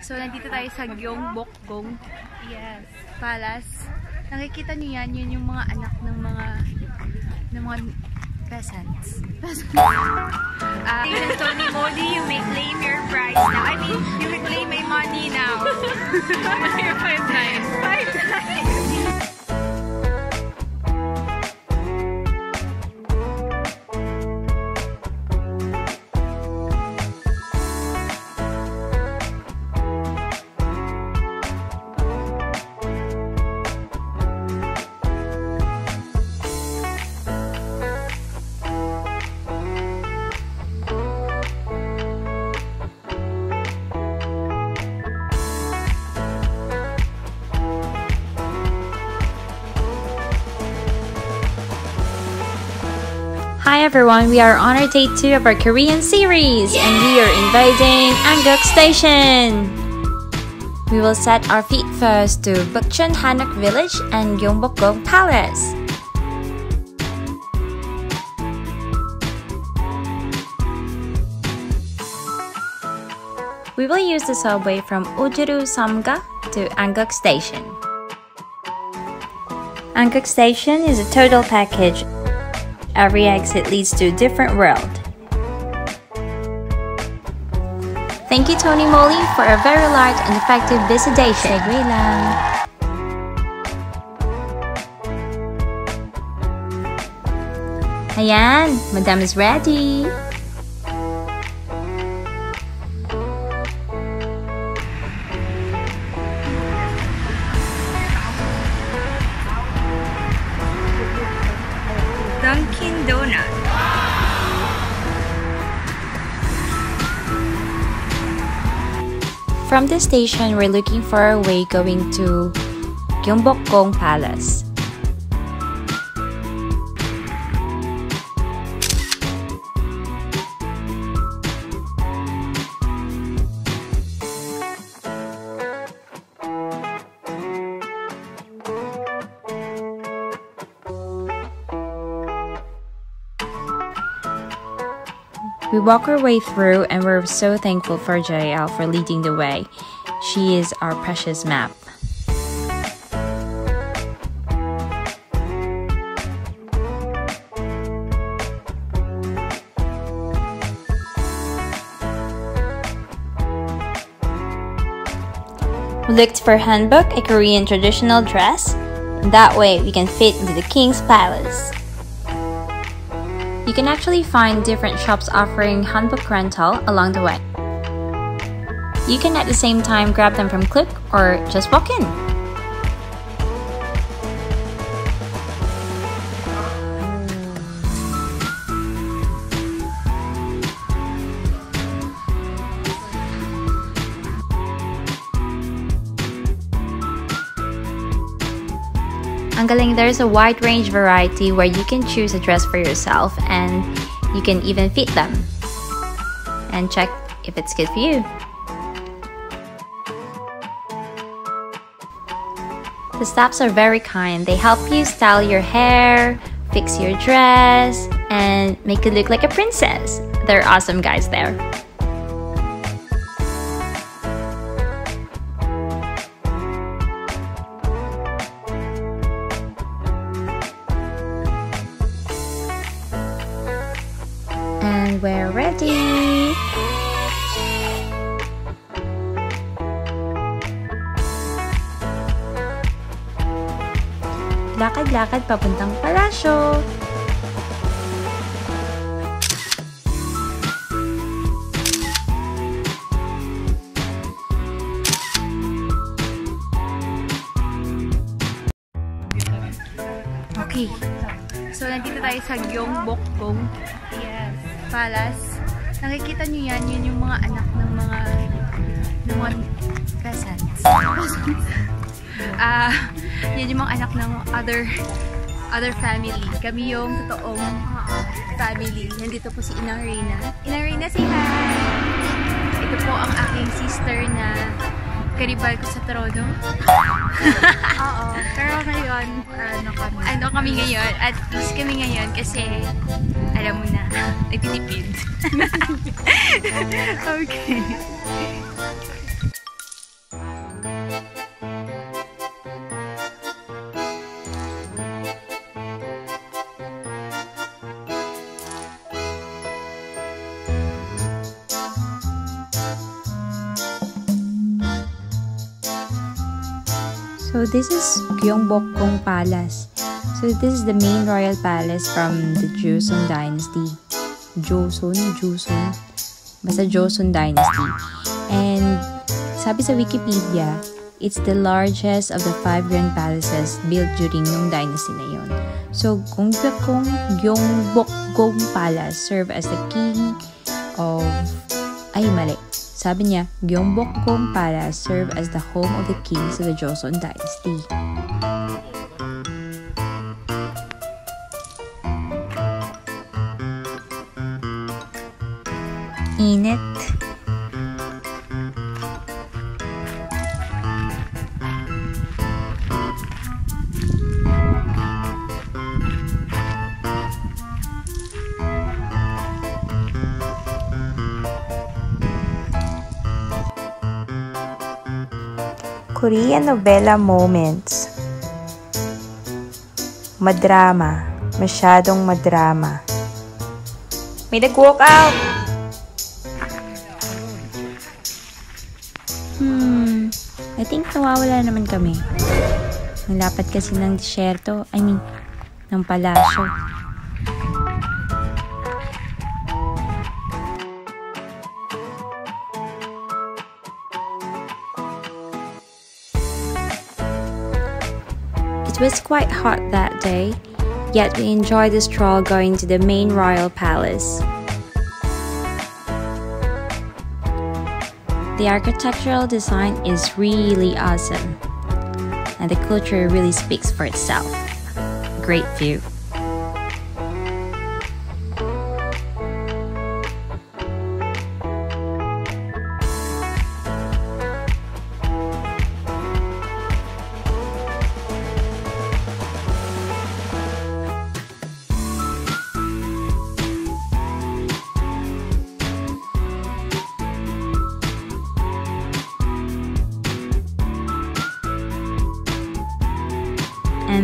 So, nandito tayo sa Gyeongbokgung yes. Palace. Nakikita niyo yan, yun yung mga anak ng mga ng mga peasants. Ah, uh, Tony Modi, you may claim your prize now. I mean, you may claim my money now. five times. Five times. Hi everyone, we are on our day 2 of our Korean series and we are invading Anguk Station. We will set our feet first to Bukchon Hanok Village and Gyeongbokgung Palace. We will use the subway from Euljiro Samga to Anguk Station. Anguk Station is a total package Every exit leads to a different world. Thank you Tony Moly for a very large and effective visitation. Segway lang. Ayan, Madam is ready. From the station, we're looking for our way going to Gyeongbokgung Palace. We walk our way through and we're so thankful for JL for leading the way. She is our precious map. We looked for hanbok, a Korean traditional dress. That way we can fit into the king's palace. You can actually find different shops offering hanbok rental along the way. You can at the same time grab them from Klook or just walk in. Ang galing, there's a wide range variety where you can choose a dress for yourself and you can even fit them. And check if it's good for you. The staffs are very kind. They help you style your hair, fix your dress, and make you look like a princess. They're awesome guys there. Lakad-lakad papuntang palasyo. Okay. So, nandito tayo sa Gyeongbokgung Yes. Palace. Nakikita niyo yan, yun yung mga anak ng mga ng mga peasants. Ah, yun yung mga anak ng other other family. Kami yung totoong family. Nandito po si Inang Reyna. Inang Reyna, say hi! Ito po ang aking sister na karibal ko sa trono. Oo. Pero ngayon, ano kami? ano kami ngayon, at least kami ngayon kasi alam mo na, nagtitipid. okay. So this is Gyeongbokgung Palace. So this is the main royal palace from the Joseon dynasty. Joseon, Joseon. Basta Joseon dynasty. And sabi sa Wikipedia, it's the largest of the five grand palaces built during nung dynasty na yon. So, Gongbokgung Gyeongbokgung Palace served as the king of... Ay, mali sabi niya, Gyeongbokgung Palace served as the home of the kings of the Joseon dynasty. Init. Korean novela moments. Madrama. Masyadong madrama. May nag-walk out! Hmm, I think nawawala naman kami. Ang lapad kasi ng disyerto, I mean, ng palasyo. It was quite hot that day, yet we enjoyed the stroll going to the main royal palace. The architectural design is really awesome, and the culture really speaks for itself. Great view.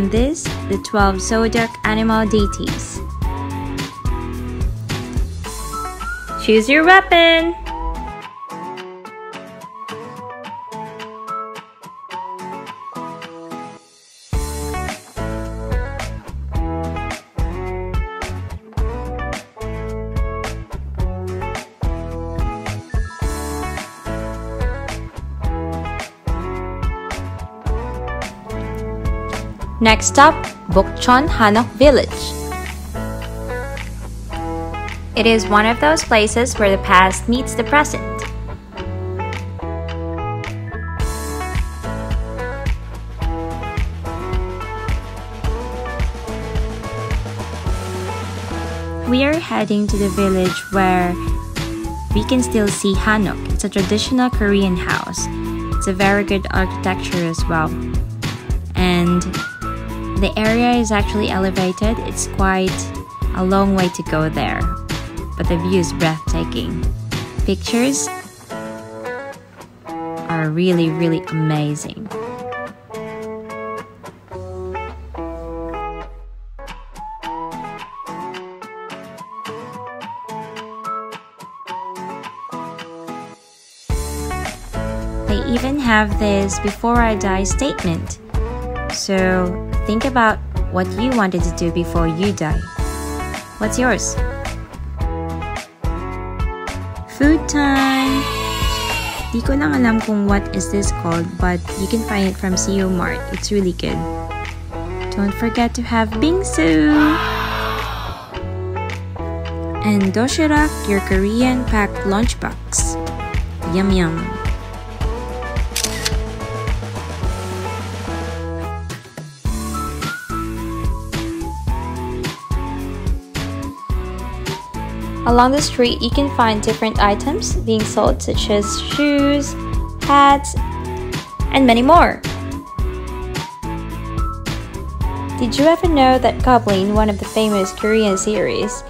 This the 12 zodiac animal deities. Choose your weapon! Next stop, Bukchon Hanok Village. It is one of those places where the past meets the present. We are heading to the village where we can still see Hanok. It's a traditional Korean house. It's a very good architecture as well. And the area is actually elevated, it's quite a long way to go there, but the view is breathtaking. Pictures are really, really amazing. They even have this before I die statement. So think about what you wanted to do before you die. What's yours? Food time! Di ko lang alam kung what is this called but you can find it from CO Mart. It's really good. Don't forget to have bingsu! And doshirak, your Korean packed lunchbox. Yum yum. Along the street, you can find different items being sold, such as shoes, hats, and many more. Did you ever know that Goblin, one of the famous Korean series,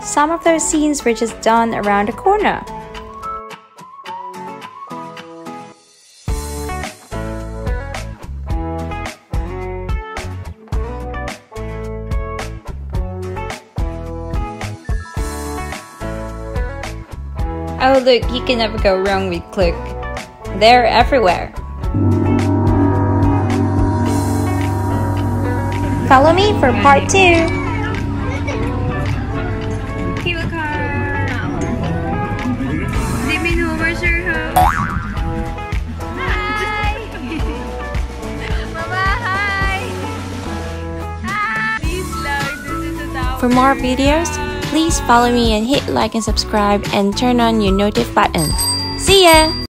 some of those scenes were just done around the corner? Oh, look, you can never go wrong with Klook. They're everywhere. Follow me for part two. For more videos, please follow me and hit like and subscribe and turn on your notif button. See ya!